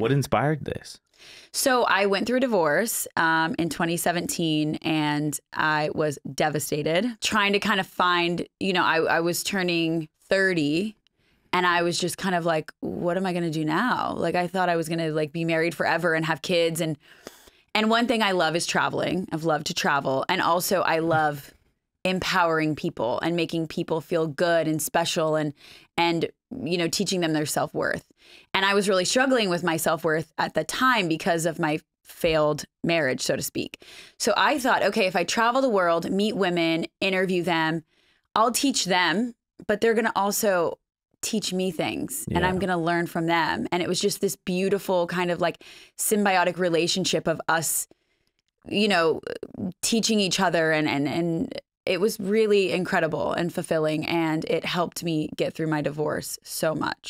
What inspired this? So I went through a divorce um, in 2017 and I was devastated trying to kind of find, you know, I, I was turning 30 and I was just kind of like, what am I going to do now? Like I thought I was going to like be married forever and have kids. And, and one thing I love is traveling. I've loved to travel. And also I love empowering people and making people feel good and special and, and, you know, teaching them their self-worth. And I was really struggling with my self worth at the time because of my failed marriage, so to speak. So I thought, okay, if I travel the world, meet women, interview them, I'll teach them, but they're going to also teach me things and I'm going to learn from them. And it was just this beautiful kind of like symbiotic relationship of us, you know, teaching each other and, and, and, it was really incredible and fulfilling, and it helped me get through my divorce so much.